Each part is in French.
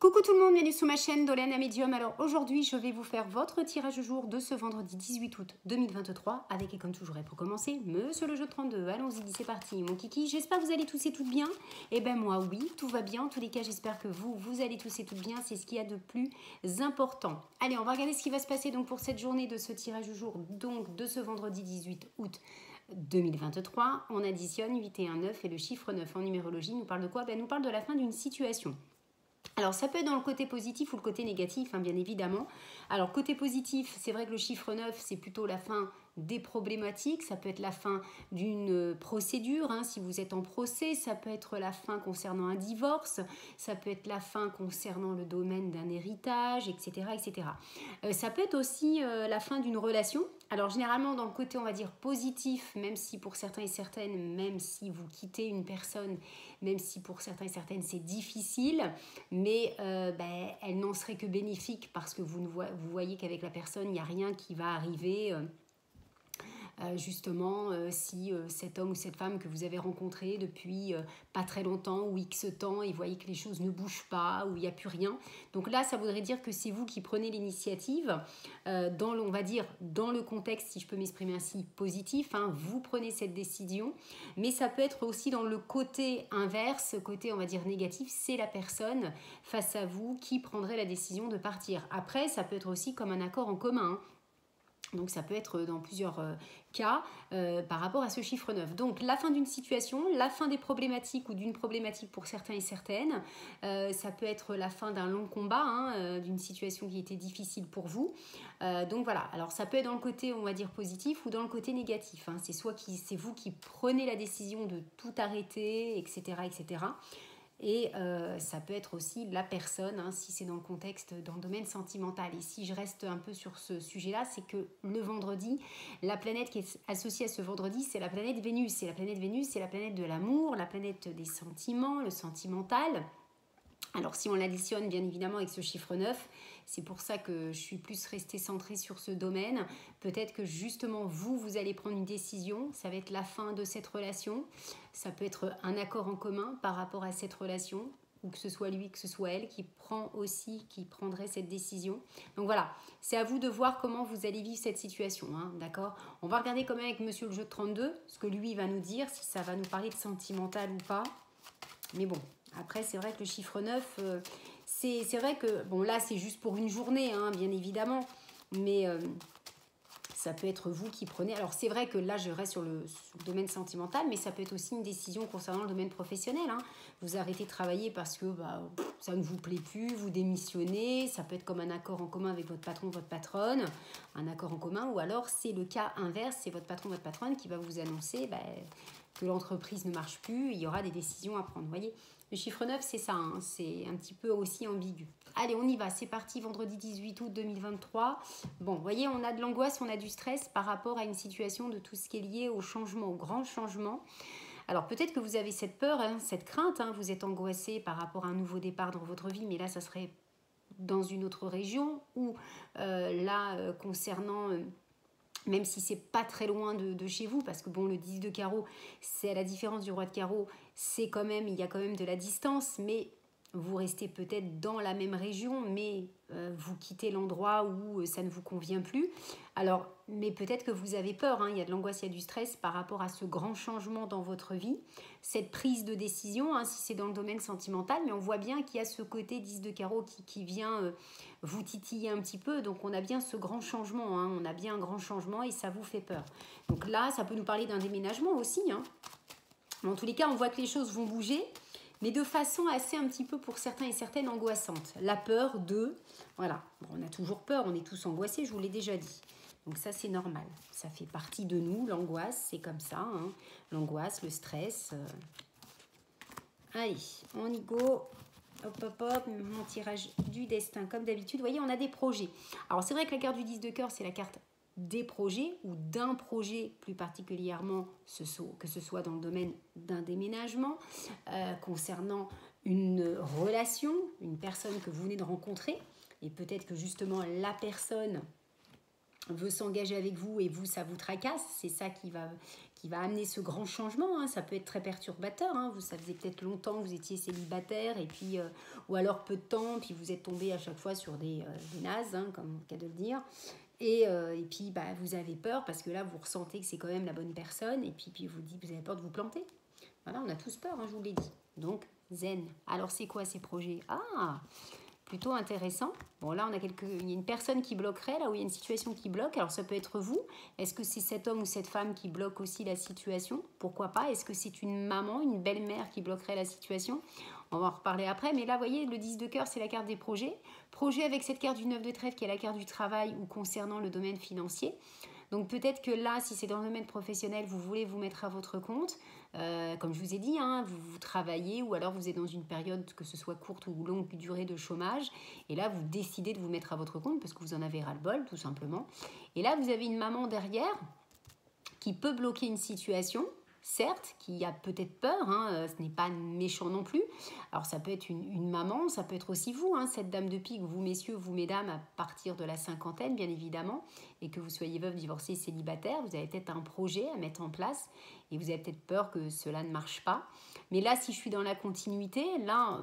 Coucou tout le monde, bienvenue sur ma chaîne Dolène Medium. Alors aujourd'hui, je vais vous faire votre tirage du jour de ce vendredi 18 août 2023 avec, et comme toujours, et pour commencer, Monsieur le jeu 32. Allons-y, c'est parti, mon kiki. J'espère que vous allez tous et toutes bien. Eh ben moi, oui, tout va bien. En tous les cas, j'espère que vous, vous allez tous et toutes bien. C'est ce qu'il y a de plus important. Allez, on va regarder ce qui va se passer donc pour cette journée de ce tirage du jour, donc de ce vendredi 18 août 2023. On additionne 8 et 1, 9 et le chiffre 9 en numérologie nous parle de quoi? Ben, Nous parle de la fin d'une situation. Alors ça peut être dans le côté positif ou le côté négatif, hein, bien évidemment. Alors côté positif, c'est vrai que le chiffre 9, c'est plutôt la fin des problématiques, ça peut être la fin d'une procédure, hein, si vous êtes en procès, ça peut être la fin concernant un divorce, ça peut être la fin concernant le domaine d'un héritage, etc. etc. Euh, ça peut être aussi euh, la fin d'une relation. Alors généralement dans le côté on va dire positif, même si pour certains et certaines, même si vous quittez une personne, même si pour certains et certaines c'est difficile, mais euh, ben, elle n'en serait que bénéfique parce que vous, vous voyez qu'avec la personne il n'y a rien qui va arriver. Euh, justement euh, si euh, cet homme ou cette femme que vous avez rencontré depuis pas très longtemps ou X temps et voyez que les choses ne bougent pas ou il n'y a plus rien. Donc là, ça voudrait dire que c'est vous qui prenez l'initiative dans, on va dire, dans le contexte, si je peux m'exprimer ainsi, positif. Hein, vous prenez cette décision, mais ça peut être aussi dans le côté inverse, côté, on va dire, négatif, c'est la personne face à vous qui prendrait la décision de partir. Après, ça peut être aussi comme un accord en commun. Hein. Donc ça peut être dans plusieurs euh, cas euh, par rapport à ce chiffre 9. Donc la fin d'une situation, la fin des problématiques ou d'une problématique pour certains et certaines. Euh, ça peut être la fin d'un long combat, hein, d'une situation qui était difficile pour vous. donc voilà, alors ça peut être dans le côté on va dire positif ou dans le côté négatif. Hein. C'est soit c'est vous qui prenez la décision de tout arrêter, etc. etc. Et euh, ça peut être aussi la personne, hein, si c'est dans le contexte, dans le domaine sentimental. Et si je reste un peu sur ce sujet-là, c'est que le vendredi, la planète qui est associée à ce vendredi, c'est la planète Vénus. C'est la planète Vénus, c'est la planète de l'amour, la planète des sentiments, le sentimental. Alors si on l'additionne bien évidemment avec ce chiffre 9, c'est pour ça que je suis plus restée centrée sur ce domaine. Peut-être que justement vous, vous allez prendre une décision, ça va être la fin de cette relation, ça peut être un accord en commun par rapport à cette relation, ou que ce soit lui, que ce soit elle qui prend aussi, qui prendrait cette décision. Donc voilà, c'est à vous de voir comment vous allez vivre cette situation, hein, d'accord? On va regarder quand même avec Monsieur le jeu de 32, ce que lui va nous dire, si ça va nous parler de sentimental ou pas. Mais bon, après c'est vrai que le chiffre 9, c'est vrai que, bon là c'est juste pour une journée, hein, bien évidemment, mais euh, ça peut être vous qui prenez. Alors c'est vrai que là je reste sur le, domaine sentimental, mais ça peut être aussi une décision concernant le domaine professionnel. Hein. Vous arrêtez de travailler parce que bah, ça ne vous plaît plus, vous démissionnez, ça peut être comme un accord en commun avec votre patron, votre patronne, un accord en commun, ou alors c'est le cas inverse, c'est votre patron, votre patronne qui va vous annoncer bah, que l'entreprise ne marche plus, il y aura des décisions à prendre. Vous voyez le chiffre 9, c'est ça, hein. c'est un petit peu aussi ambigu. Allez, on y va, c'est parti, vendredi 18 août 2023. Bon, vous voyez, on a de l'angoisse, on a du stress par rapport à une situation de tout ce qui est lié au changement, au grand changement. Alors peut-être que vous avez cette peur, hein, cette crainte, hein. vous êtes angoissé par rapport à un nouveau départ dans votre vie, mais là, ça serait dans une autre région ou euh, là, euh, concernant... Euh, même si c'est pas très loin de, chez vous, parce que bon, le 10 de carreau, c'est à la différence du roi de carreau, c'est quand même, il y a quand même de la distance, mais vous restez peut-être dans la même région, mais euh, vous quittez l'endroit où euh, ça ne vous convient plus. Alors, mais peut-être que vous avez peur, hein, il y a de l'angoisse, il y a du stress par rapport à ce grand changement dans votre vie, cette prise de décision, hein, si c'est dans le domaine sentimental, mais on voit bien qu'il y a ce côté 10 de carreau qui, vient euh, vous titiller un petit peu, donc on a bien ce grand changement, hein, on a bien un grand changement et ça vous fait peur. Donc là, ça peut nous parler d'un déménagement aussi. En tous les cas, on voit que les choses vont bouger mais de façon assez un petit peu pour certains et certaines angoissante. La peur de, voilà, on a toujours peur, on est tous angoissés, je vous l'ai déjà dit. Donc ça c'est normal, ça fait partie de nous, l'angoisse, c'est comme ça, hein. l'angoisse, le stress. Euh. Allez, on y go. Hop, hop, hop, mon tirage du destin, comme d'habitude. Vous voyez, on a des projets. Alors, c'est vrai que la carte du 10 de cœur, c'est la carte des projets ou d'un projet plus particulièrement, que ce soit dans le domaine d'un déménagement, euh, concernant une relation, une personne que vous venez de rencontrer, et peut-être que justement la personne veut s'engager avec vous et vous, ça vous tracasse. C'est ça qui va, qui va amener ce grand changement. Hein. Ça peut être très perturbateur. Hein. Vous, ça faisait peut-être longtemps que vous étiez célibataire, et puis, euh, ou alors peu de temps, puis vous êtes tombé à chaque fois sur des, euh, nazes, hein, comme le cas de le dire. Et, euh, et puis, bah, vous avez peur parce que là, vous ressentez que c'est quand même la bonne personne, et puis, puis vous dites, vous avez peur de vous planter. Voilà, on a tous peur, je vous l'ai dit. Donc, zen. Alors, c'est quoi ces projets? Ah plutôt intéressant. Bon, là, on a quelques... il y a une personne qui bloquerait, là où il y a une situation qui bloque. Alors, ça peut être vous. Est-ce que c'est cet homme ou cette femme qui bloque aussi la situation? Pourquoi pas? Est-ce que c'est une maman, une belle-mère qui bloquerait la situation? On va en reparler après. Mais là, vous voyez, le 10 de cœur, c'est la carte des projets. Projet avec cette carte du 9 de trèfle qui est la carte du travail ou concernant le domaine financier. Donc peut-être que là, si c'est dans le domaine professionnel, vous voulez vous mettre à votre compte. Euh, comme je vous ai dit, hein, vous, travaillez ou alors vous êtes dans une période, que ce soit courte ou longue durée de chômage. Et là, vous décidez de vous mettre à votre compte parce que vous en avez ras-le-bol, tout simplement. Et là, vous avez une maman derrière qui peut bloquer une situation certes, qui a peut-être peur, hein, euh, ce n'est pas méchant non plus. Alors ça peut être une, maman, ça peut être aussi vous, hein, cette dame de pique, vous messieurs, vous mesdames, à partir de la cinquantaine bien évidemment, et que vous soyez veuve, divorcée, célibataire, vous avez peut-être un projet à mettre en place, et vous avez peut-être peur que cela ne marche pas. Mais là, si je suis dans la continuité, là,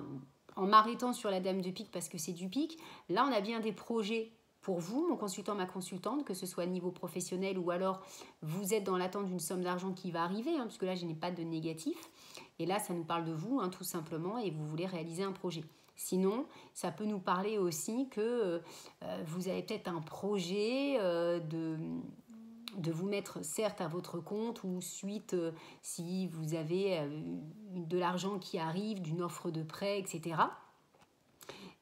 en m'arrêtant sur la dame de pique parce que c'est du pique, là on a bien des projets pour vous, mon consultant, ma consultante, que ce soit niveau professionnel ou alors vous êtes dans l'attente d'une somme d'argent qui va arriver, hein, puisque là je n'ai pas de négatif. Et là, ça nous parle de vous, hein, tout simplement, et vous voulez réaliser un projet. Sinon, ça peut nous parler aussi que euh, vous avez peut-être un projet euh, de, de vous mettre certes à votre compte ou suite euh, si vous avez de l'argent qui arrive, d'une offre de prêt, etc.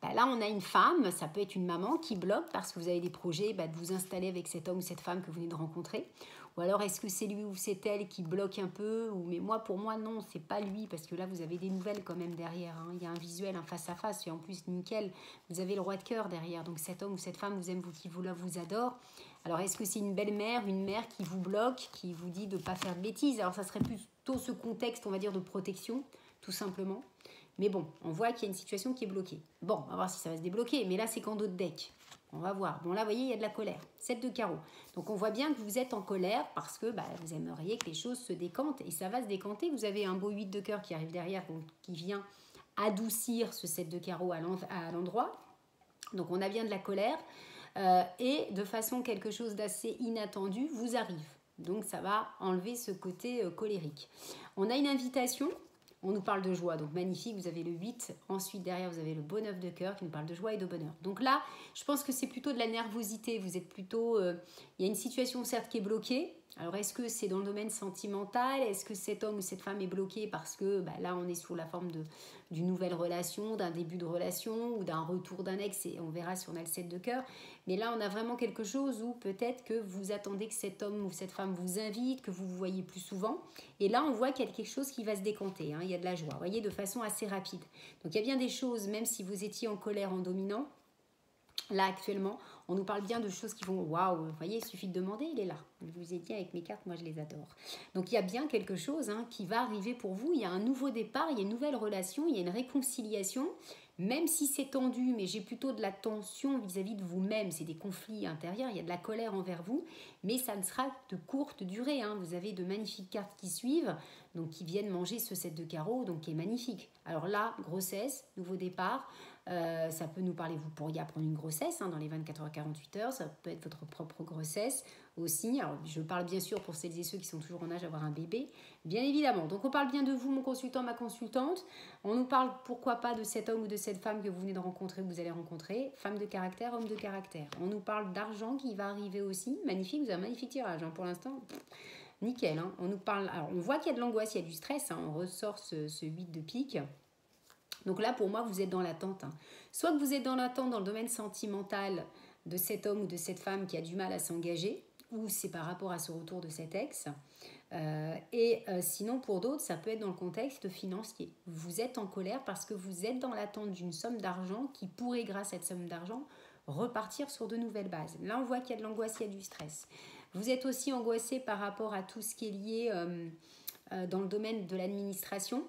Bah, là, on a une femme, ça peut être une maman qui bloque parce que vous avez des projets bah, de vous installer avec cet homme ou cette femme que vous venez de rencontrer. Ou alors, est-ce que c'est lui ou c'est elle qui bloque un peu Mais moi, pour moi, non, c'est pas lui parce que là, vous avez des nouvelles quand même derrière. Hein. Il y a un visuel, un face-à-face et en plus, nickel, vous avez le roi de cœur derrière. Donc, cet homme ou cette femme vous aime, vous, qui vous, vous adore. Alors, est-ce que c'est une belle-mère, une mère qui vous bloque, qui vous dit de ne pas faire de bêtises? Alors, ça serait plutôt ce contexte, on va dire, de protection, tout simplement. Mais bon, on voit qu'il y a une situation qui est bloquée. Bon, on va voir si ça va se débloquer. Mais là, c'est qu'en d'autres decks. On va voir. Bon, là, vous voyez, il y a de la colère. 7 de carreau. Donc, on voit bien que vous êtes en colère parce que bah, vous aimeriez que les choses se décantent. Et ça va se décanter. Vous avez un beau 8 de cœur qui arrive derrière, qui vient adoucir ce 7 de carreau à l'endroit. Donc, on a bien de la colère. Euh, et de façon quelque chose d'assez inattendu vous arrive. Donc, ça va enlever ce côté euh, colérique. On a une invitation on nous parle de joie, donc magnifique, vous avez le 8. Ensuite, derrière, vous avez le 9 de cœur qui nous parle de joie et de bonheur. Donc là, je pense que c'est plutôt de la nervosité. Vous êtes plutôt... Euh, il y a une situation certes qui est bloquée, alors, est-ce que c'est dans le domaine sentimental? Est-ce que cet homme ou cette femme est bloqué parce que bah, là, on est sous la forme d'une nouvelle relation, d'un début de relation ou d'un retour d'un ex Et on verra si on a le 7 de cœur? Mais là, on a vraiment quelque chose où peut-être que vous attendez que cet homme ou cette femme vous invite, que vous vous voyez plus souvent. Et là, on voit qu'il y a quelque chose qui va se décanter. Hein. Il y a de la joie, vous voyez, de façon assez rapide. Donc, il y a bien des choses, même si vous étiez en colère, en dominant, Là, actuellement, on nous parle bien de choses qui vont waouh, vous voyez, il suffit de demander, il est là. Je vous ai dit avec mes cartes, moi je les adore. Donc il y a bien quelque chose hein, qui va arriver pour vous. Il y a un nouveau départ, il y a une nouvelle relation, il y a une réconciliation, même si c'est tendu, mais j'ai plutôt de la tension vis-à-vis de vous-même. C'est des conflits intérieurs, il y a de la colère envers vous, mais ça ne sera de courte durée. Hein. Vous avez de magnifiques cartes qui suivent, donc qui viennent manger ce set de carreaux, donc qui est magnifique. Alors là, grossesse, nouveau départ. Euh, ça peut nous parler, vous pourriez apprendre une grossesse hein, dans les 24 heures 48 heures, ça peut être votre propre grossesse aussi. Alors, je parle bien sûr pour celles et ceux qui sont toujours en âge d'avoir un bébé, bien évidemment. Donc, on parle bien de vous, mon consultant, ma consultante. On nous parle, pourquoi pas, de cet homme ou de cette femme que vous venez de rencontrer, que vous allez rencontrer. Femme de caractère, homme de caractère. On nous parle d'argent qui va arriver aussi. Magnifique, vous avez un magnifique tirage hein, pour l'instant. Nickel, hein. on nous parle. Alors, on voit qu'il y a de l'angoisse, il y a du stress. On ressort ce, ce 8 de pique. Donc là, pour moi, vous êtes dans l'attente. Hein. Soit que vous êtes dans l'attente dans le domaine sentimental de cet homme ou de cette femme qui a du mal à s'engager, ou c'est par rapport à ce retour de cet ex. Euh, et euh, sinon, pour d'autres, ça peut être dans le contexte financier. Vous êtes en colère parce que vous êtes dans l'attente d'une somme d'argent qui pourrait, grâce à cette somme d'argent, repartir sur de nouvelles bases. Là, on voit qu'il y a de l'angoisse, il y a du stress. Vous êtes aussi angoissé par rapport à tout ce qui est lié euh, dans le domaine de l'administration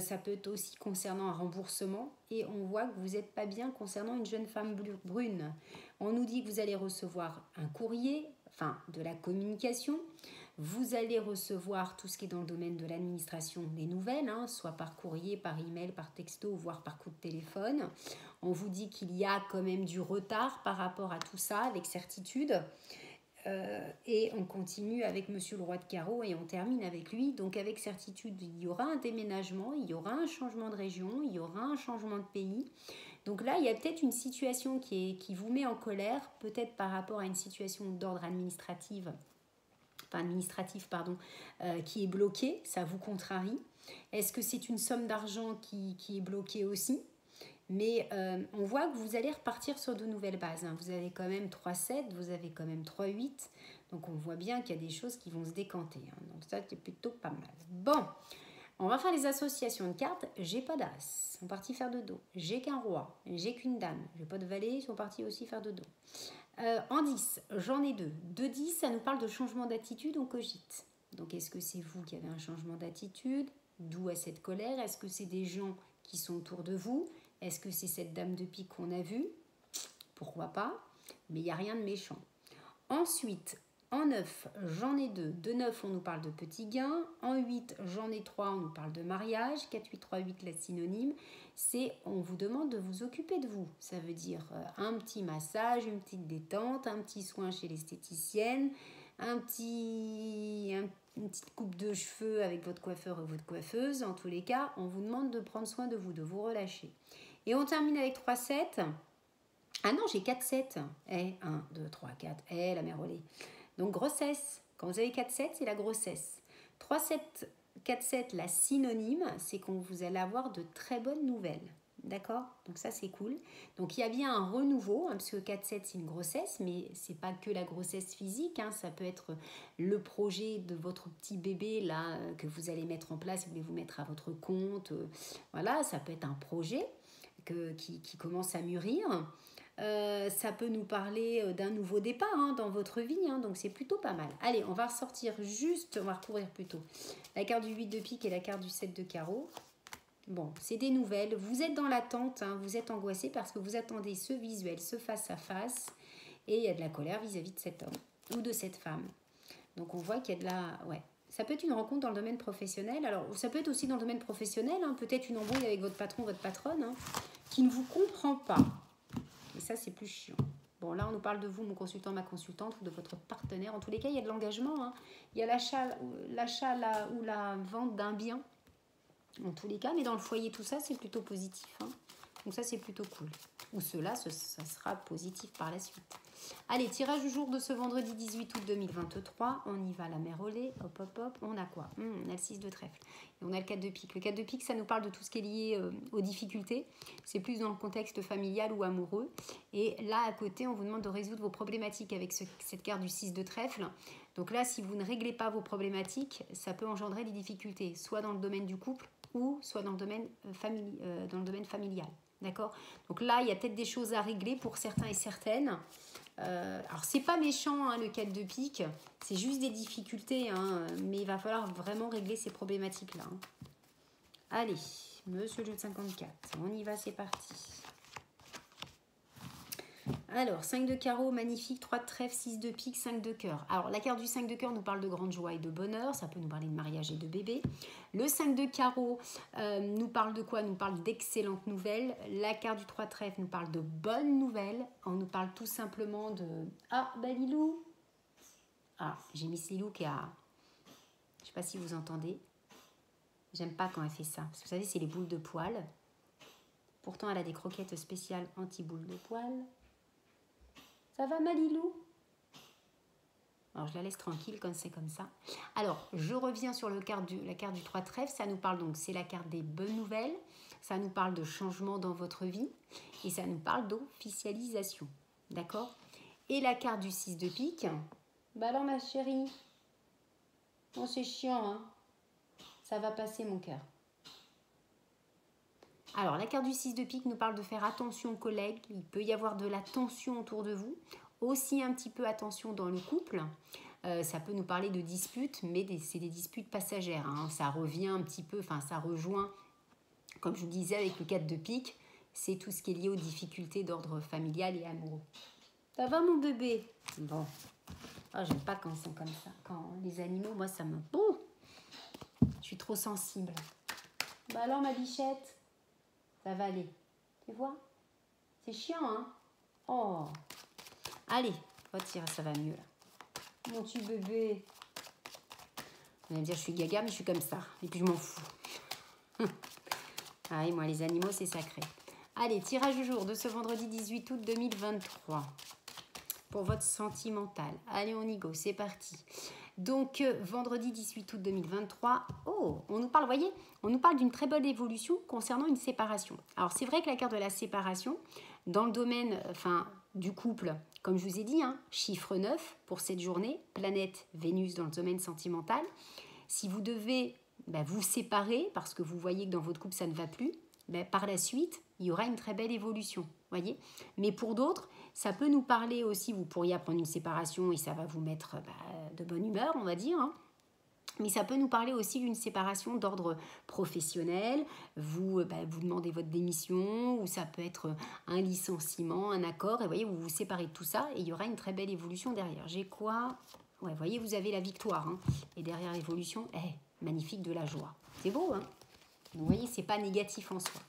ça peut être aussi concernant un remboursement. Et on voit que vous n'êtes pas bien concernant une jeune femme brune. On nous dit que vous allez recevoir un courrier, enfin de la communication. Vous allez recevoir tout ce qui est dans le domaine de l'administration des nouvelles, hein, soit par courrier, par email, par texto, voire par coup de téléphone. On vous dit qu'il y a quand même du retard par rapport à tout ça, avec certitude. Euh, et on continue avec Monsieur le Roi de Carreau et on termine avec lui. Donc avec certitude, il y aura un déménagement, il y aura un changement de région, il y aura un changement de pays. Donc là, il y a peut-être une situation qui, est, qui vous met en colère, peut-être par rapport à une situation d'ordre administratif, administratif pardon, euh, qui est bloquée, ça vous contrarie. Est-ce que c'est une somme d'argent qui, qui est bloquée aussi? Mais euh, on voit que vous allez repartir sur de nouvelles bases. Hein. Vous avez quand même 3-7, vous avez quand même 3-8. Donc on voit bien qu'il y a des choses qui vont se décanter. Hein. Donc ça, c'est plutôt pas mal. Bon, on va faire les associations de cartes. J'ai pas d'as, sont partis faire de dos. J'ai qu'un roi, j'ai qu'une dame. J'ai pas de valet, ils sont partis aussi faire de dos. Euh, en 10, j'en ai deux. 2-10, ça nous parle de changement d'attitude, on cogite. Donc est-ce que c'est vous qui avez un changement d'attitude? D'où à cette colère? Est-ce que c'est des gens qui sont autour de vous? Est-ce que c'est cette dame de pique qu'on a vue? Pourquoi pas? Mais il n'y a rien de méchant. Ensuite, en 9, j'en ai deux. De 9, on nous parle de petits gains. En 8, j'en ai 3, on nous parle de mariage. 4, 8, 3, 8, la synonyme. C'est on vous demande de vous occuper de vous. Ça veut dire euh, un petit massage, une petite détente, un petit soin chez l'esthéticienne, un petit, une petite coupe de cheveux avec votre coiffeur ou votre coiffeuse. En tous les cas, on vous demande de prendre soin de vous, de vous relâcher. Et on termine avec 3 7. Ah non, j'ai 4 7. Eh, 1, 2, 3, 4. Eh, la mère lait. Donc grossesse. Quand vous avez 4 7, c'est la grossesse. 3 7, 4 7, la synonyme, c'est qu'on vous allez avoir de très bonnes nouvelles. D'accord? Donc ça c'est cool. Donc il y a bien un renouveau, hein, parce que 4-7 c'est une grossesse, mais c'est pas que la grossesse physique, hein, ça peut être le projet de votre petit bébé là que vous allez mettre en place, vous voulez vous mettre à votre compte. Euh, voilà, ça peut être un projet qui, commence à mûrir. Euh, ça peut nous parler euh, d'un nouveau départ hein, dans votre vie, hein, donc c'est plutôt pas mal. Allez, on va ressortir juste, on va recouvrir plutôt la carte du 8 de pique et la carte du 7 de carreau. Bon, c'est des nouvelles. Vous êtes dans l'attente, hein, vous êtes angoissé parce que vous attendez ce visuel, ce face à face, et il y a de la colère vis-à-vis -vis de cet homme ou de cette femme. Donc on voit qu'il y a de la... Ouais, ça peut être une rencontre dans le domaine professionnel. Alors, ça peut être aussi dans le domaine professionnel, peut-être une embrouille avec votre patron, votre patronne, qui ne vous comprend pas. Ça, c'est plus chiant. Bon, là, on nous parle de vous, mon consultant, ma consultante, de votre partenaire. En tous les cas, il y a de l'engagement. Hein. Il y a l'achat ou la vente d'un bien, en tous les cas. Mais dans le foyer, tout ça, c'est plutôt positif. Donc ça, c'est plutôt cool. Ou cela, ça sera positif par la suite. Allez, tirage du jour de ce vendredi 18 août 2023. On y va, la mer au lait. Hop, hop, hop. On a quoi? On a le 6 de trèfle. Et on a le 4 de pique. Le 4 de pique, ça nous parle de tout ce qui est lié euh, aux difficultés. C'est plus dans le contexte familial ou amoureux. Et là, à côté, on vous demande de résoudre vos problématiques avec cette carte du 6 de trèfle. Donc là, si vous ne réglez pas vos problématiques, ça peut engendrer des difficultés, soit dans le domaine du couple ou soit dans le domaine, euh, euh, dans le domaine familial. D'accord? Donc là, il y a peut-être des choses à régler pour certains et certaines. Euh, alors, c'est pas méchant, hein, le 4 de pique. C'est juste des difficultés, hein, mais il va falloir vraiment régler ces problématiques-là. Hein. Allez, monsieur le jeu de 54. On y va, c'est parti. Alors, 5 de carreau, magnifique, 3 de trèfle, 6 de pique, 5 de cœur. Alors, la carte du 5 de cœur nous parle de grande joie et de bonheur, ça peut nous parler de mariage et de bébé. Le 5 de carreau euh, nous parle de quoi? Nous parle d'excellentes nouvelles. La carte du 3 de trèfle nous parle de bonnes nouvelles. On nous parle tout simplement de... Ah, bah Lilou Ah, j'ai mis Lilou qui a... Je sais pas si vous entendez. J'aime pas quand elle fait ça. Parce que vous savez, c'est les boules de poils. Pourtant, elle a des croquettes spéciales anti-boules de poils. Ça va, Malilou? Alors, je la laisse tranquille quand c'est comme ça. Alors, je reviens sur le carte du, la carte du 3 trèfles. Ça nous parle donc, c'est la carte des bonnes nouvelles. Ça nous parle de changement dans votre vie. Et ça nous parle d'officialisation. D'accord? Et la carte du 6 de pique? Bah alors, ma chérie. Oh, c'est chiant, hein Ça va passer, mon cœur. Alors, la carte du 6 de pique nous parle de faire attention aux collègues. Il peut y avoir de la tension autour de vous. Aussi un petit peu attention dans le couple. Euh, ça peut nous parler de disputes, mais c'est des disputes passagères. Hein. Ça revient un petit peu, enfin ça rejoint, comme je vous disais avec le 4 de pique, c'est tout ce qui est lié aux difficultés d'ordre familial et amoureux. Ça va mon bébé? Bon. Oh, J'aime pas quand c'est comme ça. Quand les animaux, moi ça me... Bon Je suis trop sensible. Bah alors ma bichette? Ça va aller. Tu vois? C'est chiant, hein? Oh Allez, retire, ça va mieux là. Mon petit bébé. Allez me dire, je suis gaga, mais je suis comme ça. Et puis je m'en fous. ah oui, moi, les animaux, c'est sacré. Allez, tirage du jour de ce vendredi 18 août 2023 pour votre sentimental. Allez, on y go, c'est parti. Donc, euh, vendredi 18 août 2023, oh, on nous parle, voyez, on nous parle d'une très bonne évolution concernant une séparation. Alors, c'est vrai que la carte de la séparation, dans le domaine enfin, du couple, comme je vous ai dit, hein, chiffre 9 pour cette journée, planète Vénus dans le domaine sentimental. Si vous devez bah, vous séparer parce que vous voyez que dans votre couple ça ne va plus, bah, par la suite, il y aura une très belle évolution. Voyez Mais pour d'autres, ça peut nous parler aussi, vous pourriez apprendre une séparation et ça va vous mettre bah, de bonne humeur, on va dire. Hein. Mais ça peut nous parler aussi d'une séparation d'ordre professionnel. Vous, bah, vous demandez votre démission, ou ça peut être un licenciement, un accord. Et voyez, vous vous séparez de tout ça et il y aura une très belle évolution derrière. J'ai quoi? Ouais, voyez, vous avez la victoire. Hein. Et derrière l'évolution, eh, magnifique de la joie. C'est beau, hein vous voyez, c'est pas négatif en soi.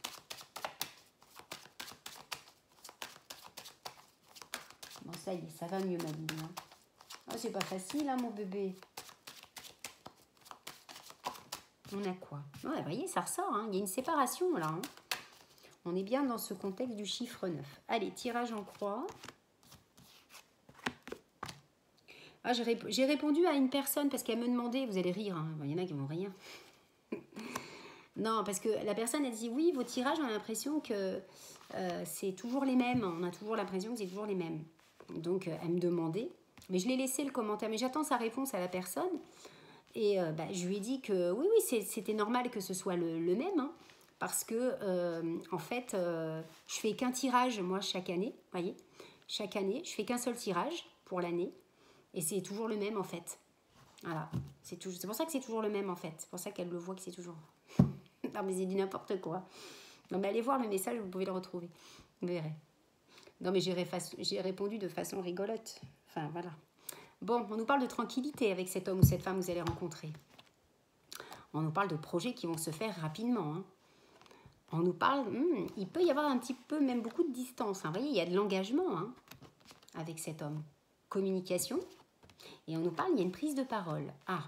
Ça y est, ça va mieux, ma vie. Hein. Oh, c'est pas facile, hein, mon bébé. On a quoi? Vous voyez, ça ressort. Hein. Il y a une séparation, là. Hein. On est bien dans ce contexte du chiffre 9. Allez, tirage en croix. Ah, j'ai répondu à une personne parce qu'elle me demandait, vous allez rire, il y en a qui vont rire. Non, parce que la personne, elle dit oui, vos tirages, on a l'impression que euh, c'est toujours les mêmes. On a toujours l'impression que c'est toujours les mêmes. Donc, euh, elle me demandait. Mais je l'ai laissé le commentaire. Mais j'attends sa réponse à la personne. Et euh, bah, je lui ai dit que oui, oui, c'était normal que ce soit le, même. Hein, parce que, en fait, je fais qu'un tirage, moi, chaque année. voyez Chaque année, je fais qu'un seul tirage pour l'année. Et c'est toujours le même, en fait. Voilà. C'est pour ça que c'est toujours le même, en fait. C'est pour ça qu'elle le voit que c'est toujours non, mais c'est dit n'importe quoi. Non, mais allez voir le message, vous pouvez le retrouver. Vous verrez. Non, mais j'ai répondu de façon rigolote. Enfin, voilà. Bon, on nous parle de tranquillité avec cet homme ou cette femme que vous allez rencontrer. On nous parle de projets qui vont se faire rapidement. Hein. On nous parle, hmm, il peut y avoir un petit peu, même beaucoup de distance. Hein. Vous voyez, il y a de l'engagement hein, avec cet homme. Communication. Et on nous parle, il y a une prise de parole. Ah,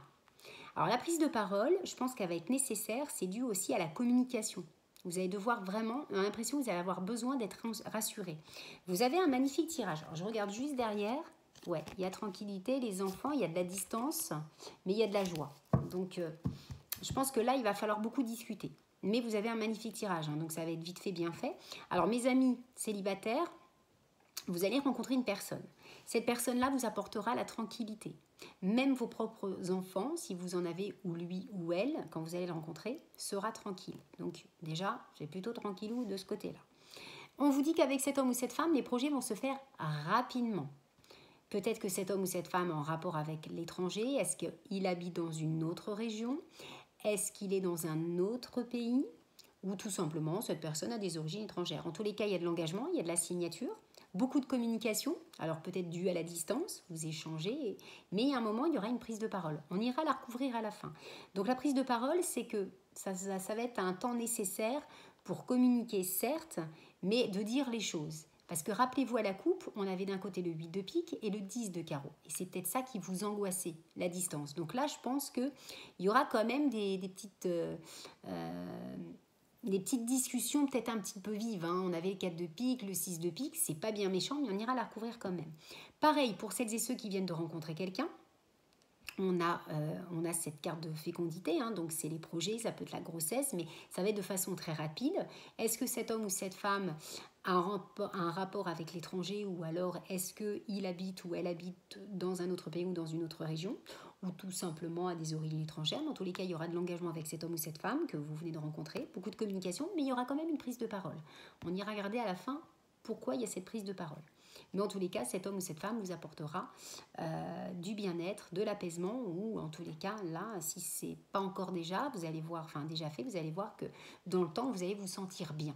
alors la prise de parole, je pense qu'elle va être nécessaire, c'est dû aussi à la communication. Vous allez devoir vraiment, l'impression que vous allez avoir besoin d'être rassuré. Vous avez un magnifique tirage. Alors je regarde juste derrière. Ouais, il y a tranquillité, les enfants, il y a de la distance, mais il y a de la joie. Donc euh, je pense que là, il va falloir beaucoup discuter. Mais vous avez un magnifique tirage, hein, donc ça va être vite fait, bien fait. Alors mes amis célibataires, vous allez rencontrer une personne. Cette personne-là vous apportera la tranquillité. Même vos propres enfants, si vous en avez, ou lui ou elle, quand vous allez le rencontrer, sera tranquille. Donc déjà, j'ai plutôt tranquillou de ce côté-là. On vous dit qu'avec cet homme ou cette femme, les projets vont se faire rapidement. Peut-être que cet homme ou cette femme en rapport avec l'étranger. Est-ce qu'il habite dans une autre région? Est-ce qu'il est dans un autre pays? Ou tout simplement, cette personne a des origines étrangères. En tous les cas, il y a de l'engagement, il y a de la signature beaucoup de communication, alors peut-être dû à la distance, vous échangez, mais a un moment, il y aura une prise de parole. On ira la recouvrir à la fin. Donc la prise de parole, c'est que ça, ça, va être un temps nécessaire pour communiquer, certes, mais de dire les choses. Parce que rappelez-vous à la coupe, on avait d'un côté le 8 de pique et le 10 de carreau. Et c'est peut-être ça qui vous angoissait, la distance. Donc là, je pense qu'il y aura quand même des, petites... Euh, euh, des petites discussions peut-être un petit peu vives. Hein. On avait le 4 de pique, le 6 de pique, c'est pas bien méchant, mais on ira la recouvrir quand même. Pareil pour celles et ceux qui viennent de rencontrer quelqu'un. On a, euh, on a cette carte de fécondité, hein. donc c'est les projets, ça peut être la grossesse, mais ça va être de façon très rapide. Est-ce que cet homme ou cette femme a un, un rapport avec l'étranger ou alors est-ce qu'il habite ou elle habite dans un autre pays ou dans une autre région? Ou tout simplement à des origines étrangères. Dans tous les cas, il y aura de l'engagement avec cet homme ou cette femme que vous venez de rencontrer, beaucoup de communication, mais il y aura quand même une prise de parole. On ira regarder à la fin pourquoi il y a cette prise de parole. Mais en tous les cas, cet homme ou cette femme vous apportera euh, du bien-être, de l'apaisement, ou en tous les cas, là, si c'est pas encore déjà, vous allez voir, enfin déjà fait, vous allez voir que dans le temps, vous allez vous sentir bien.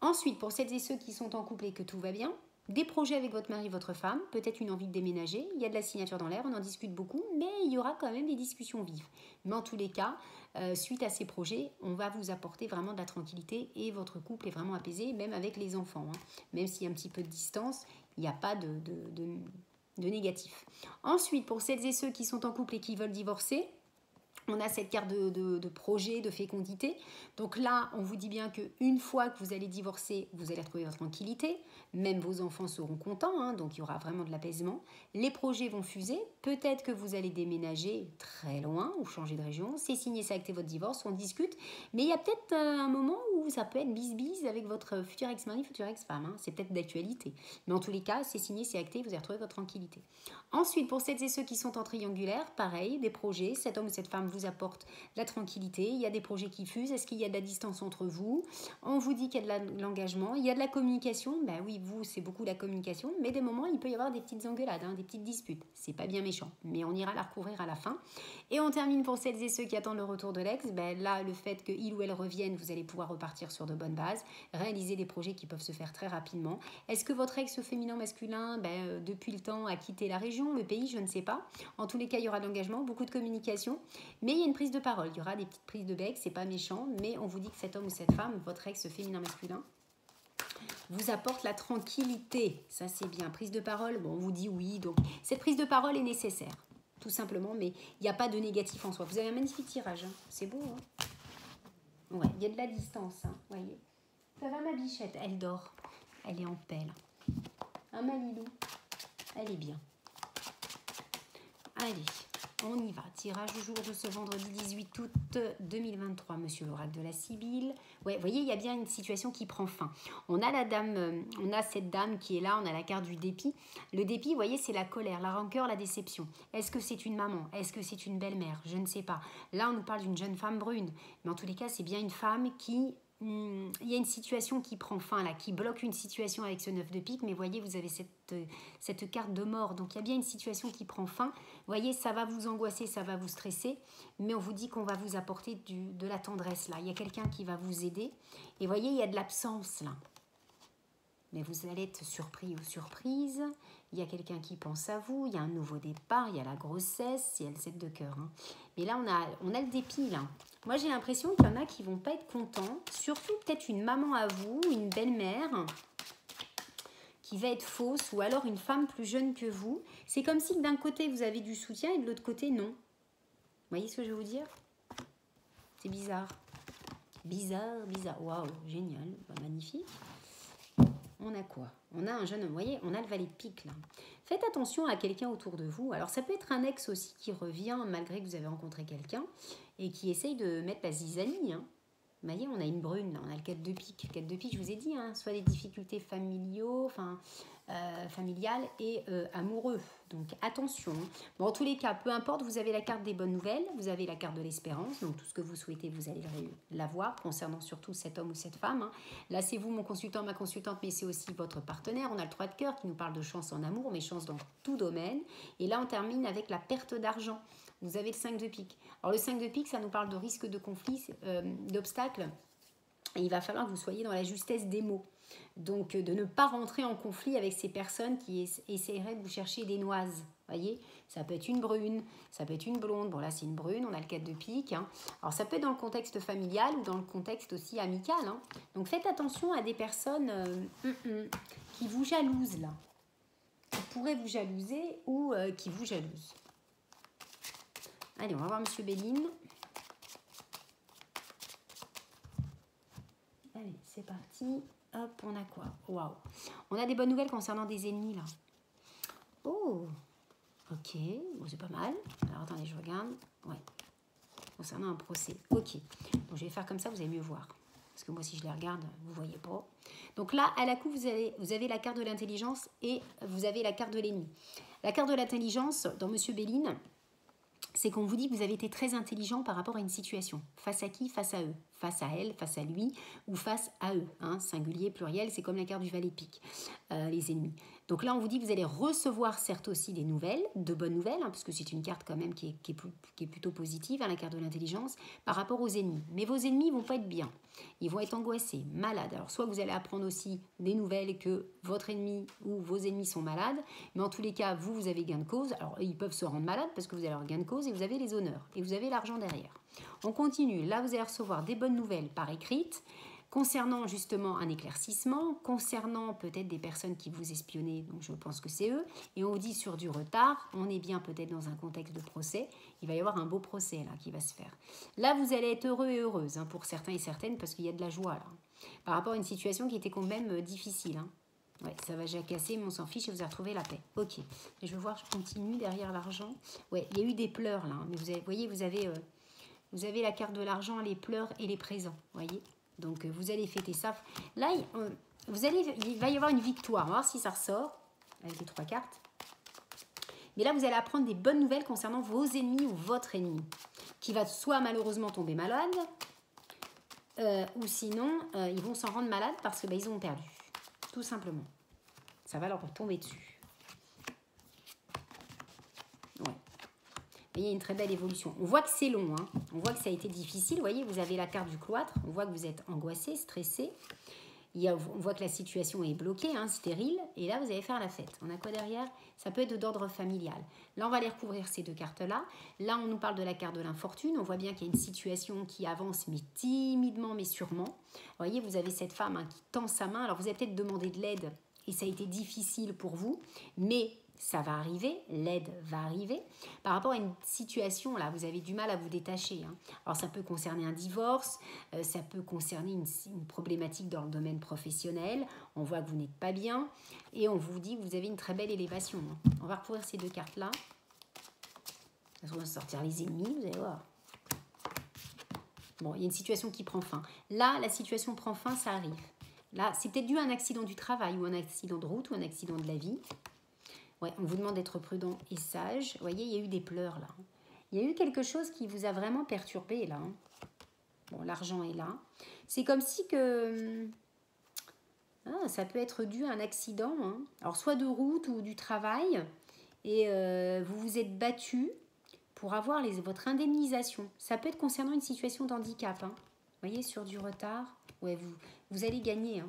Ensuite, pour celles et ceux qui sont en couple et que tout va bien, des projets avec votre mari, votre femme, peut-être une envie de déménager, il y a de la signature dans l'air, on en discute beaucoup, mais il y aura quand même des discussions vives. Mais en tous les cas, euh, suite à ces projets, on va vous apporter vraiment de la tranquillité et votre couple est vraiment apaisé, même avec les enfants. Hein. Même s'il y a un petit peu de distance, il n'y a pas de, de négatif. Ensuite, pour celles et ceux qui sont en couple et qui veulent divorcer, on a cette carte de, projet, de fécondité. Donc là, on vous dit bien qu'une fois que vous allez divorcer, vous allez retrouver votre tranquillité. Même vos enfants seront contents, hein, donc il y aura vraiment de l'apaisement. Les projets vont fuser. Peut-être que vous allez déménager très loin ou changer de région. C'est signé, c'est acté votre divorce, on discute. Mais il y a peut-être un moment où ça peut être bis-bis avec votre futur ex-mari, future ex-femme. Hein. C'est peut-être d'actualité. Mais en tous les cas, c'est signé, c'est acté, vous allez retrouver votre tranquillité. Ensuite, pour celles et ceux qui sont en triangulaire, pareil, des projets. Cet homme ou cette femme vous apporte la tranquillité. Il y a des projets qui fusent. Est-ce qu'il y a de la distance entre vous? On vous dit qu'il y a de l'engagement. Il y a de la communication. Ben oui, vous, c'est beaucoup la communication. Mais des moments, il peut y avoir des petites engueulades, hein, des petites disputes. C'est pas bien méchant. Mais on ira la recouvrir à la fin. Et on termine pour celles et ceux qui attendent le retour de l'ex. Ben là, le fait qu'il ou elle revienne, vous allez pouvoir repartir sur de bonnes bases. Réaliser des projets qui peuvent se faire très rapidement. Est-ce que votre ex féminin masculin, ben, euh, depuis le temps, a quitté la région, le pays? Je ne sais pas. En tous les cas, il y aura de l'engagement, beaucoup de communication. Il y a une prise de parole. Il y aura des petites prises de bec, c'est pas méchant, mais on vous dit que cet homme ou cette femme, votre ex féminin masculin, vous apporte la tranquillité. Ça, c'est bien. Prise de parole, bon, on vous dit oui. Donc, cette prise de parole est nécessaire, tout simplement, mais il n'y a pas de négatif en soi. Vous avez un magnifique tirage. Hein. C'est beau, hein Ouais, il y a de la distance, hein, voyez. Ça va, ma bichette Elle dort. Elle est en pelle. Un malilou. Elle est bien. Allez. On y va. Tirage du jour de ce vendredi 18 août 2023, monsieur l'oracle de la Sibylle. Ouais, vous voyez, il y a bien une situation qui prend fin. On a la dame, euh, on a cette dame qui est là, on a la carte du dépit. Le dépit, vous voyez, c'est la colère, la rancœur, la déception. Est-ce que c'est une maman? Est-ce que c'est une belle-mère? Je ne sais pas. Là, on nous parle d'une jeune femme brune. Mais en tous les cas, c'est bien une femme qui il y a une situation qui prend fin là, qui bloque une situation avec ce 9 de pique, mais voyez, vous avez cette, cette carte de mort, donc il y a bien une situation qui prend fin. voyez, ça va vous angoisser, ça va vous stresser, mais on vous dit qu'on va vous apporter du, de la tendresse là. Il y a quelqu'un qui va vous aider, et voyez, il y a de l'absence là. Mais vous allez être surpris ou surprise. Il y a quelqu'un qui pense à vous. Il y a un nouveau départ. Il y a la grossesse. Il y a le 7 de cœur. Hein. Mais là, on a, on a le dépit là. Moi, j'ai l'impression qu'il y en a qui vont pas être contents. Surtout peut-être une maman à vous, une belle-mère qui va être fausse ou alors une femme plus jeune que vous. C'est comme si d'un côté vous avez du soutien et de l'autre côté non. Vous voyez ce que je veux vous dire? C'est bizarre. Bizarre, bizarre. Waouh, génial, bah, magnifique. On a quoi? On a un jeune homme, vous voyez, on a le valet de pique là. Faites attention à quelqu'un autour de vous. Alors ça peut être un ex aussi qui revient malgré que vous avez rencontré quelqu'un et qui essaye de mettre la zizanie. Hein. Vous on a une brune, on a le 4 de pique. 4 de pique, je vous ai dit, hein, soit des difficultés familiaux, enfin, euh, familiales et euh, amoureux. Donc attention. Bon, en tous les cas, peu importe, vous avez la carte des bonnes nouvelles, vous avez la carte de l'espérance, donc tout ce que vous souhaitez, vous allez l'avoir, concernant surtout cet homme ou cette femme. Hein. Là, c'est vous, mon consultant, ma consultante, mais c'est aussi votre partenaire. On a le 3 de cœur qui nous parle de chance en amour, mais chance dans tout domaine. Et là, on termine avec la perte d'argent. Vous avez le 5 de pique. Alors le 5 de pique, ça nous parle de risque de conflit, euh, d'obstacles. Et il va falloir que vous soyez dans la justesse des mots. Donc euh, de ne pas rentrer en conflit avec ces personnes qui essaieraient de vous chercher des noises. voyez? Ça peut être une brune, ça peut être une blonde. Bon là c'est une brune, on a le 4 de pique. Hein. Alors ça peut être dans le contexte familial ou dans le contexte aussi amical. Hein. Donc faites attention à des personnes euh, hum, hum, qui vous jalousent là. Qui pourraient vous jalouser ou qui vous jalousent. Allez, on va voir Monsieur Béline. Allez, c'est parti. Hop, on a quoi? Waouh On a des bonnes nouvelles concernant des ennemis, là. Oh Ok, c'est pas mal. Alors, attendez, je regarde. Ouais. Concernant un procès. Ok. Donc, je vais faire comme ça, vous allez mieux voir. Parce que moi, si je les regarde, vous voyez pas. Donc là, à la coup, vous avez, vous avez la carte de l'intelligence et vous avez la carte de l'ennemi. La carte de l'intelligence, dans Monsieur Béline, c'est qu'on vous dit que vous avez été très intelligent par rapport à une situation. Face à qui? Face à eux. face à elle, face à lui ou face à eux. Hein. Singulier, pluriel, c'est comme la carte du valet pique, euh, les ennemis. Donc là, on vous dit que vous allez recevoir certes aussi des nouvelles, de bonnes nouvelles, hein, parce que c'est une carte quand même qui est, plutôt positive, hein, la carte de l'intelligence, par rapport aux ennemis. Mais vos ennemis vont pas être bien. Ils vont être angoissés, malades. Alors soit vous allez apprendre aussi des nouvelles que votre ennemi ou vos ennemis sont malades, mais en tous les cas, vous, vous avez gain de cause. Alors ils peuvent se rendre malades parce que vous avez leur gain de cause et vous avez les honneurs et vous avez l'argent derrière. On continue. Là, vous allez recevoir des bonnes nouvelles par écrite concernant justement un éclaircissement, concernant peut-être des personnes qui vous espionnaient, donc je pense que c'est eux, et on vous dit sur du retard, on est bien peut-être dans un contexte de procès, il va y avoir un beau procès là qui va se faire. Là, vous allez être heureux et heureuse hein, pour certains et certaines parce qu'il y a de la joie là, par rapport à une situation qui était quand même euh, difficile. Hein. Ouais, ça va jacasser, mais on s'en fiche et vous avez retrouvé la paix. Ok. Je vais voir, je continue derrière l'argent. Ouais, il y a eu des pleurs là, hein, mais vous voyez, vous avez, euh, vous avez la carte de l'argent, les pleurs et les présents. Voyez donc euh, vous allez fêter ça. Là, euh, vous allez, il va y avoir une victoire. On va voir si ça ressort avec les trois cartes. Mais là, vous allez apprendre des bonnes nouvelles concernant vos ennemis ou votre ennemi, qui va soit malheureusement tomber malade, euh, ou sinon, ils vont s'en rendre malade parce qu'ils bah, ont perdu. Tout simplement. Ça va leur tomber dessus. Y a une très belle évolution. On voit que c'est long, hein. on voit que ça a été difficile. Vous voyez, vous avez la carte du cloître, on voit que vous êtes angoissé, stressé. Il y a, on voit que la situation est bloquée, hein, stérile, et là vous allez faire la fête. On a quoi derrière? Ça peut être d'ordre familial. Là on va aller recouvrir ces deux cartes-là. Là on nous parle de la carte de l'infortune. On voit bien qu'il y a une situation qui avance, mais timidement, mais sûrement. Vous voyez, vous avez cette femme hein, qui tend sa main. Alors vous avez peut-être demandé de l'aide, et ça a été difficile pour vous, mais ça va arriver, l'aide va arriver. Par rapport à une situation, là, vous avez du mal à vous détacher. Hein. Alors, ça peut concerner un divorce, euh, ça peut concerner une, problématique dans le domaine professionnel. On voit que vous n'êtes pas bien et on vous dit que vous avez une très belle élévation. Hein. On va recouvrir ces deux cartes-là. On va sortir les ennemis, vous allez voir. Bon, il y a une situation qui prend fin. Là, la situation prend fin, ça arrive. Là, c'est peut-être dû à un accident du travail ou un accident de route ou un accident de la vie. Ouais, on vous demande d'être prudent et sage. Vous voyez, il y a eu des pleurs là. Il y a eu quelque chose qui vous a vraiment perturbé là. Bon, l'argent est là. C'est comme si que... Ah, ça peut être dû à un accident. Hein. Alors, soit de route ou du travail. Et euh, vous vous êtes battu pour avoir votre indemnisation. Ça peut être concernant une situation d'handicap. Hein. Vous voyez, sur du retard. Ouais, vous, vous allez gagner. Hein.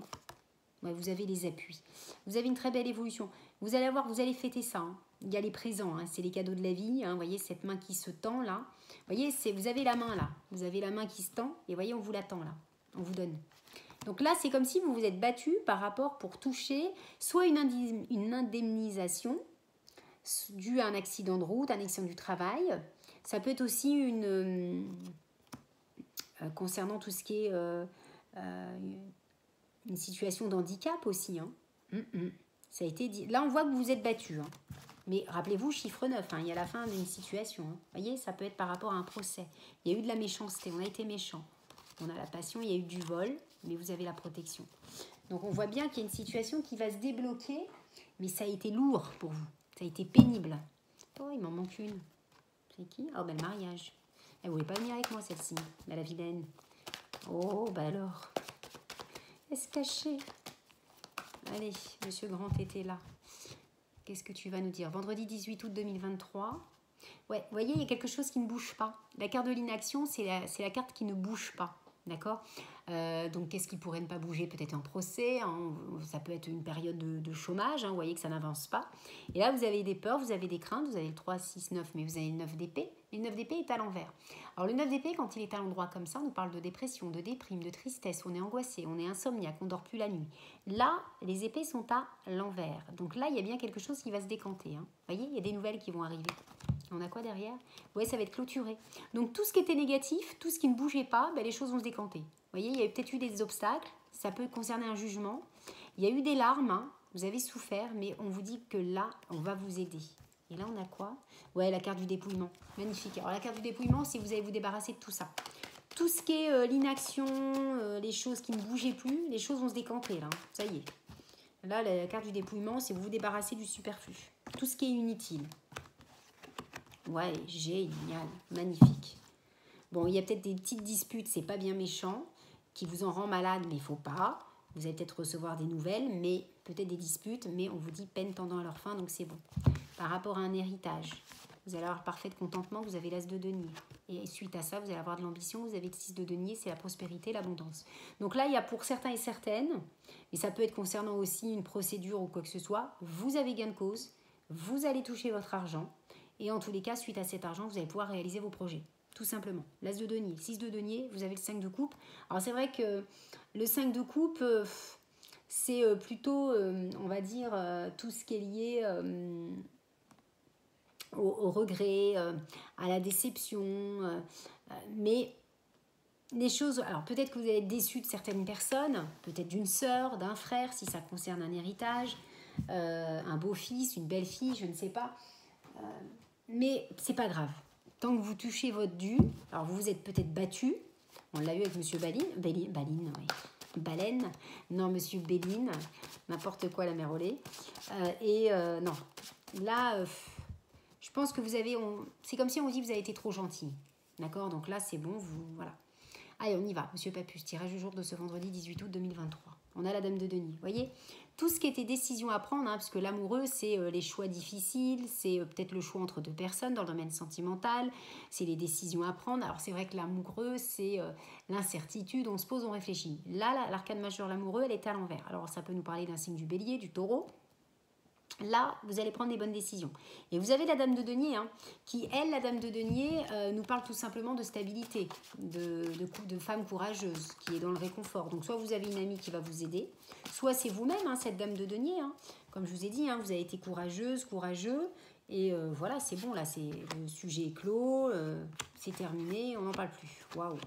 Ouais, vous avez les appuis. Vous avez une très belle évolution. Vous allez vous allez fêter ça. Hein. Il y a les présents, hein. c'est les cadeaux de la vie. Hein. Vous voyez cette main qui se tend là. Vous voyez, vous avez la main là. Vous avez la main qui se tend et voyez, on vous l'attend là. On vous donne. Donc là, c'est comme si vous vous êtes battu par rapport pour toucher soit une, indemnisation due à un accident de route, un accident du travail. Ça peut être aussi une euh, euh, concernant tout ce qui est euh, une situation d'handicap aussi. Ça a été dit. Là, on voit que vous vous êtes battu. Hein. Mais rappelez-vous, chiffre 9, hein, il y a la fin d'une situation. Vous voyez, ça peut être par rapport à un procès. Il y a eu de la méchanceté, on a été méchant. On a la passion, il y a eu du vol, mais vous avez la protection. Donc on voit bien qu'il y a une situation qui va se débloquer, mais ça a été lourd pour vous. Ça a été pénible. Oh, il m'en manque une. C'est qui? Oh, ben le mariage. Elle voulait pas venir avec moi, celle-ci. La vilaine. Oh, bah alors? Est-ce caché Allez, Monsieur Grand était là. Qu'est-ce que tu vas nous dire? Vendredi 18 août 2023. Ouais, vous voyez, il y a quelque chose qui ne bouge pas. La carte de l'inaction, c'est la, la carte qui ne bouge pas. D'accord? Euh, Donc, qu'est-ce qui pourrait ne pas bouger? Peut-être un procès, ça peut être une période de, chômage, hein, vous voyez que ça n'avance pas. Et là, vous avez des peurs, vous avez des craintes, vous avez le 3, 6, 9, mais vous avez le 9 d'épée. Le 9 d'épée est à l'envers. Alors, le 9 d'épée, quand il est à l'endroit comme ça, on nous parle de dépression, de déprime, de tristesse, on est angoissé, on est insomniaque, on dort plus la nuit. Là, les épées sont à l'envers. Donc là, il y a bien quelque chose qui va se décanter. Hein. Vous voyez, il y a des nouvelles qui vont arriver. On a quoi derrière? Ouais, ça va être clôturé. Donc tout ce qui était négatif, tout ce qui ne bougeait pas, ben, les choses vont se décanter. Vous voyez, il y a peut-être eu des obstacles, ça peut concerner un jugement. Il y a eu des larmes, hein. vous avez souffert, mais on vous dit que là, on va vous aider. Et là, on a quoi? Ouais, la carte du dépouillement. Magnifique. Alors la carte du dépouillement, c'est vous allez vous débarrasser de tout ça. Tout ce qui est euh, l'inaction, euh, les choses qui ne bougeaient plus, les choses vont se décanter là. Ça y est. Là, la carte du dépouillement, c'est vous vous débarrasser du superflu. Tout ce qui est inutile. Ouais, génial, magnifique. Bon, il y a peut-être des petites disputes, c'est pas bien méchant, qui vous en rend malade, mais il faut pas. Vous allez peut-être recevoir des nouvelles, mais peut-être des disputes, mais on vous dit peine tendant à leur fin, donc c'est bon. Par rapport à un héritage, vous allez avoir parfait contentement, vous avez l'as de denier. Et suite à ça, vous allez avoir de l'ambition, vous avez le 6 de denier, c'est la prospérité, l'abondance. Donc là, il y a pour certains et certaines, et ça peut être concernant aussi une procédure ou quoi que ce soit, vous avez gain de cause, vous allez toucher votre argent, et en tous les cas, suite à cet argent, vous allez pouvoir réaliser vos projets. Tout simplement. L'as de denier, 6 de denier, vous avez le 5 de coupe. Alors c'est vrai que le 5 de coupe, euh, c'est euh, plutôt, euh, on va dire, tout ce qui est lié au, regret, à la déception. mais les choses, alors peut-être que vous allez être déçu de certaines personnes, peut-être d'une sœur, d'un frère, si ça concerne un héritage, un beau-fils, une belle-fille, je ne sais pas. Mais c'est pas grave. Tant que vous touchez votre dû, alors vous vous êtes peut-être battu, on l'a eu avec Monsieur Baline, Baline, oui. Baleine, non Monsieur Béline, n'importe quoi la mère Olé. Euh, et euh, non, là, euh, je pense que vous avez, c'est comme si on vous dit que vous avez été trop gentil, d'accord? Donc là, c'est bon, vous, voilà. Allez, on y va, Monsieur Papus, tirage du jour de ce vendredi 18 août 2023. On a la Dame de Denis, voyez? Tout ce qui était décision à prendre, hein, l'amoureux, c'est euh, les choix difficiles, c'est euh, peut-être le choix entre deux personnes dans le domaine sentimental, c'est les décisions à prendre. Alors c'est vrai que l'amoureux, c'est euh, l'incertitude, on se pose, on réfléchit. Là, l'arcane majeure, l'amoureux, elle est à l'envers. Alors ça peut nous parler d'un signe du bélier, du taureau, là, vous allez prendre des bonnes décisions. Et vous avez la dame de denier, hein, qui, elle, la dame de denier, euh, nous parle tout simplement de stabilité, de, femme courageuse, qui est dans le réconfort. Donc, soit vous avez une amie qui va vous aider, soit c'est vous-même, hein, cette dame de denier. Hein. Comme je vous ai dit, vous avez été courageuse, courageux, et euh, voilà, c'est bon, là, c'est le sujet est clos, euh, c'est terminé, on n'en parle plus. Waouh,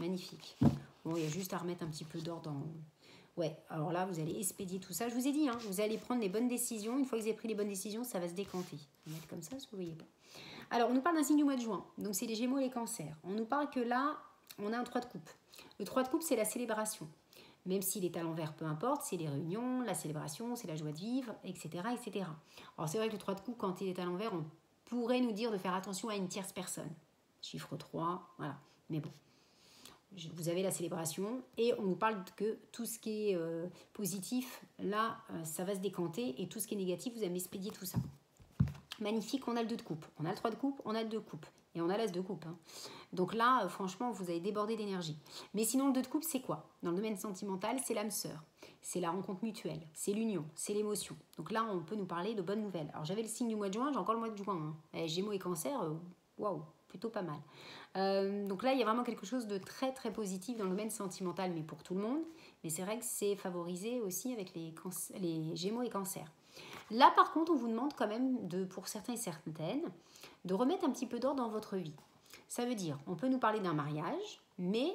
magnifique. Bon, il y a juste à remettre un petit peu d'ordre dans Ouais, alors là, vous allez expédier tout ça. Je vous ai dit, hein, vous allez prendre les bonnes décisions. Une fois que vous avez pris les bonnes décisions, ça va se décanter. Comme ça, que vous voyez. Alors, on nous parle d'un signe du mois de juin. Donc, c'est les gémeaux et les cancers. On nous parle que là, on a un 3 de coupe. Le 3 de coupe, c'est la célébration. Même s'il est à l'envers, peu importe, c'est les réunions, la célébration, c'est la joie de vivre, etc. etc. Alors, c'est vrai que le 3 de coupe, quand il est à l'envers, on pourrait nous dire de faire attention à une tierce personne. Chiffre 3, voilà. Mais bon, vous avez la célébration et on nous parle que tout ce qui est euh, positif, là, euh, ça va se décanter et tout ce qui est négatif, vous allez expédier tout ça. Magnifique, on a le 2 de coupe, on a le 3 de coupe, on a le 2 de coupe et on a l'as de coupe. Hein. Donc là, euh, franchement, vous avez débordé d'énergie. Mais sinon, le 2 de coupe, c'est quoi? Dans le domaine sentimental, c'est l'âme sœur, c'est la rencontre mutuelle, c'est l'union, c'est l'émotion. Donc là, on peut nous parler de bonnes nouvelles. Alors j'avais le signe du mois de juin, j'ai encore le mois de juin. Hein. Eh, Gémeaux et cancer, waouh, plutôt pas mal. Euh, donc là, il y a vraiment quelque chose de très très positif dans le domaine sentimental, mais pour tout le monde. Mais c'est vrai que c'est favorisé aussi avec les, Gémeaux et Cancers. Là, par contre, on vous demande quand même, de, pour certains et certaines, de remettre un petit peu d'ordre dans votre vie. Ça veut dire, on peut nous parler d'un mariage, mais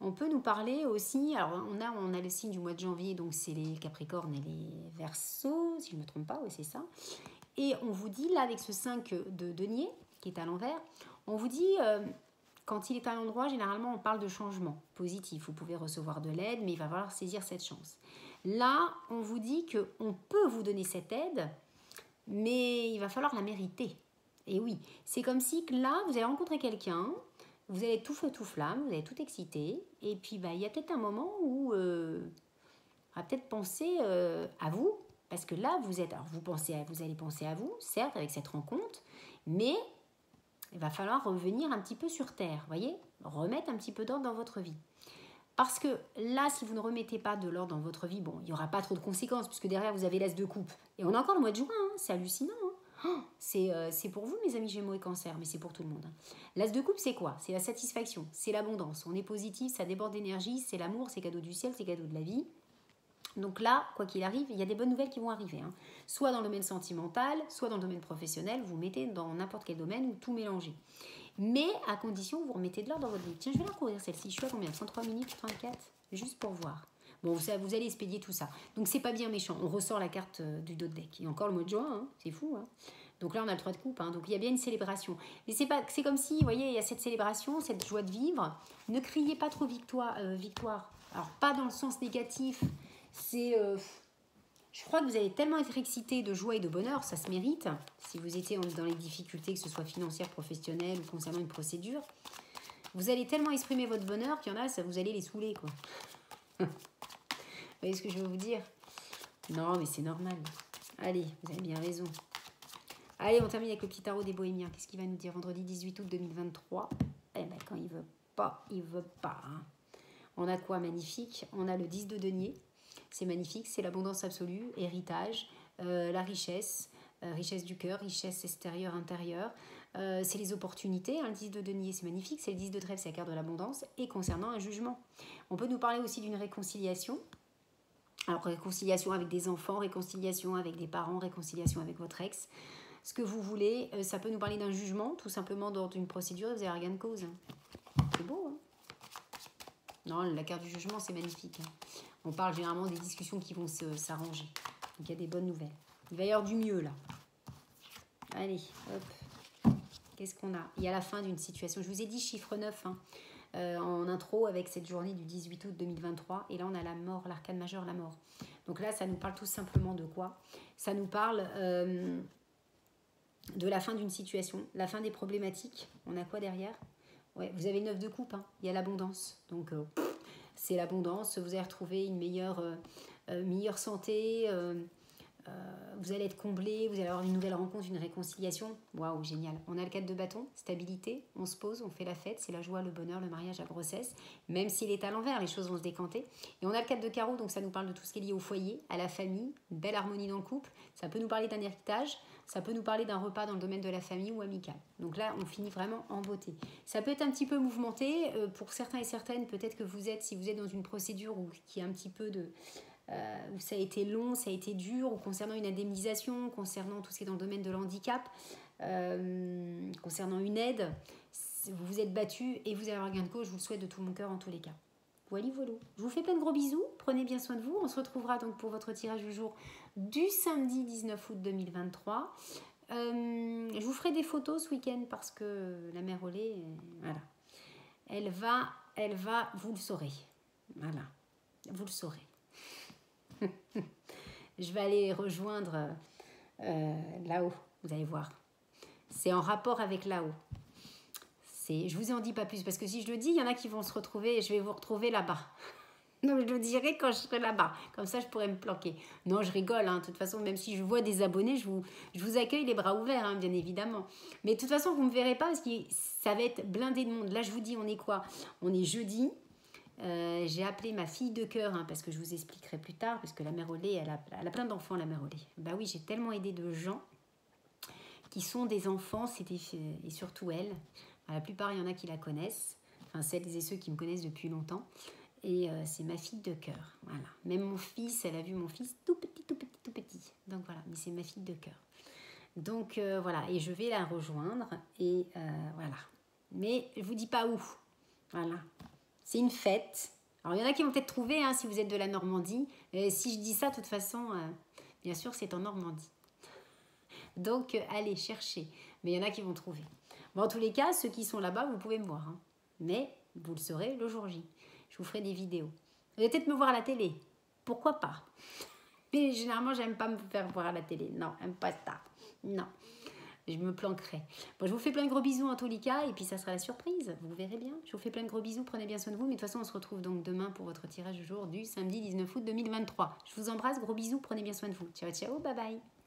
on peut nous parler aussi, alors on a, on a le signe du mois de janvier, donc c'est les Capricornes et les Verseaux, si je ne me trompe pas, oui c'est ça. Et on vous dit là avec ce 5 de denier, qui est à l'envers, on vous dit, euh, quand il est à l'endroit, généralement, on parle de changement positif. Vous pouvez recevoir de l'aide, mais il va falloir saisir cette chance. Là, on vous dit qu'on peut vous donner cette aide, mais il va falloir la mériter. Et oui, c'est comme si que là, vous allez rencontrer quelqu'un, vous allez tout feu, tout flamme, vous allez tout excité, et puis bah, il y a peut-être un moment où euh, on va peut-être penser euh, à vous, parce que là, vous êtes, alors vous, pensez à, vous allez penser à vous, certes, avec cette rencontre, mais il va falloir revenir un petit peu sur terre, voyez Remettre un petit peu d'ordre dans votre vie. Parce que là, si vous ne remettez pas de l'ordre dans votre vie, bon, il n'y aura pas trop de conséquences, puisque derrière, vous avez l'as de coupe. Et on a encore le mois de juin, hein, c'est hallucinant. Hein. Oh, euh, c'est pour vous, mes amis Gémeaux et Cancer, mais c'est pour tout le monde. Hein. L'as de coupe, c'est quoi? C'est la satisfaction, c'est l'abondance. On est positif, ça déborde d'énergie, c'est l'amour, c'est cadeau du ciel, c'est cadeau de la vie. Donc là, quoi qu'il arrive, il y a des bonnes nouvelles qui vont arriver. Hein. Soit dans le domaine sentimental, soit dans le domaine professionnel, vous mettez dans n'importe quel domaine ou tout mélanger. Mais à condition vous remettez de l'ordre dans votre vie. Tiens, je vais la courir celle-ci. Je suis à combien? 33 minutes 34 Juste pour voir. Bon, vous, allez expédier tout ça. Donc c'est pas bien méchant. On ressort la carte euh, du dos de deck. A encore le mois de juin, hein. c'est fou. Hein. donc là, on a le 3 de coupe, donc il y a bien une célébration. Mais c'est pas, c'est comme si, vous voyez, il y a cette célébration, cette joie de vivre. Ne criez pas trop victoire, euh, victoire. Alors pas dans le sens négatif, c'est. Euh, Je crois que vous allez tellement être excité de joie et de bonheur, ça se mérite. Si vous étiez dans les difficultés, que ce soit financières, professionnelles ou concernant une procédure, vous allez tellement exprimer votre bonheur qu'il y en a, ça vous allez les saouler, quoi. vous voyez ce que je veux vous dire? Non, mais c'est normal. Allez, vous avez bien raison. Allez, on termine avec le petit tarot des bohémiens. Qu'est-ce qu'il va nous dire? Vendredi 18 août 2023 Eh ben, quand il veut pas, il veut pas. Hein. On a quoi? Magnifique On a le 10 de denier. C'est magnifique, c'est l'abondance absolue, héritage, euh, la richesse, euh, richesse du cœur, richesse extérieure, intérieure. Euh, c'est les opportunités, hein, le 10 de denier c'est magnifique, c'est le 10 de trèfle, c'est la carte de l'abondance, et concernant un jugement. On peut nous parler aussi d'une réconciliation, alors réconciliation avec des enfants, réconciliation avec des parents, réconciliation avec votre ex, ce que vous voulez, ça peut nous parler d'un jugement, tout simplement dans une procédure, vous avez rien de cause. C'est beau, hein non, la carte du jugement, c'est magnifique. Hein. On parle généralement des discussions qui vont s'arranger. Donc il y a des bonnes nouvelles. Il va y avoir du mieux là. Allez, hop. Qu'est-ce qu'on a? Il y a la fin d'une situation. Je vous ai dit chiffre 9 hein, euh, en intro avec cette journée du 18 août 2023. Et là, on a la mort, l'arcane majeur, la mort. Donc là, ça nous parle tout simplement de quoi? Ça nous parle euh, de la fin d'une situation, la fin des problématiques. On a quoi derrière? Vous avez neuf de coupe, hein. il y a l'abondance. Donc, euh, c'est l'abondance. Vous allez retrouver une meilleure, euh, euh, meilleure santé. Vous allez être comblé. Vous allez avoir une nouvelle rencontre, une réconciliation. Waouh, génial. On a le 4 de bâton, stabilité. On se pose, on fait la fête. C'est la joie, le bonheur, le mariage, la grossesse. Même s'il est à l'envers, les choses vont se décanter. Et on a le 4 de carreau, donc ça nous parle de tout ce qui est lié au foyer, à la famille, belle harmonie dans le couple. Ça peut nous parler d'un héritage ça peut nous parler d'un repas dans le domaine de la famille ou amical. Donc là, on finit vraiment en beauté. Ça peut être un petit peu mouvementé. Euh, pour certains et certaines, peut-être que vous êtes, si vous êtes dans une procédure où, qui est un petit peu de... Euh, où ça a été long, ça a été dur, ou concernant une indemnisation, concernant tout ce qui est dans le domaine de l'handicap, euh, concernant une aide, vous vous êtes battu et vous allez avoir gain de cause. Je vous le souhaite de tout mon cœur en tous les cas. Voilà, voilà. Je vous fais plein de gros bisous. Prenez bien soin de vous. On se retrouvera donc pour votre tirage du jour du samedi 19 août 2023. Euh, je vous ferai des photos ce week-end parce que la mère Olé, voilà, elle va, elle va, vous le saurez. Voilà, vous le saurez. je vais aller rejoindre euh, là-haut, vous allez voir. C'est en rapport avec là-haut. Je vous en dis pas plus parce que si je le dis, il y en a qui vont se retrouver et je vais vous retrouver là-bas. Donc je le dirai quand je serai là-bas. Comme ça, je pourrais me planquer. Non, je rigole. Hein. De toute façon, même si je vois des abonnés, je vous, je vous accueille les bras ouverts, hein, bien évidemment. Mais de toute façon, vous ne me verrez pas parce que ça va être blindé de monde. Là, je vous dis, on est quoi? On est jeudi. Euh, j'ai appelé ma fille de cœur, hein, parce que je vous expliquerai plus tard, parce que la mère Olé, elle a, elle a plein d'enfants, la mère Olé. Bah oui, j'ai tellement aidé de gens qui sont des enfants, et surtout elle. La plupart, il y en a qui la connaissent, enfin celles et ceux qui me connaissent depuis longtemps. Et euh, c'est ma fille de cœur. Voilà. Même mon fils, elle a vu mon fils tout petit, tout petit, tout petit. Donc voilà, mais c'est ma fille de cœur. Donc euh, voilà, et je vais la rejoindre. Et voilà. Mais je vous dis pas où. Voilà. C'est une fête. Alors il y en a qui vont peut-être trouver, hein, si vous êtes de la Normandie. si je dis ça, de toute façon, bien sûr, c'est en Normandie. Donc allez chercher. Mais il y en a qui vont trouver. Bon, en tous les cas, ceux qui sont là-bas, vous pouvez me voir. Hein. Mais vous le saurez le jour J je vous ferai des vidéos. Vous allez peut-être me voir à la télé. Pourquoi pas? Mais généralement, j'aime pas me faire voir à la télé. Non, j'aime pas ça. Non. Je me planquerai. Bon, je vous fais plein de gros bisous en tous les cas, et puis ça sera la surprise. Vous verrez bien. Je vous fais plein de gros bisous. Prenez bien soin de vous. Mais de toute façon, on se retrouve donc demain pour votre tirage du jour du samedi 19 août 2023. Je vous embrasse. Gros bisous. Prenez bien soin de vous. Ciao, ciao. Bye bye.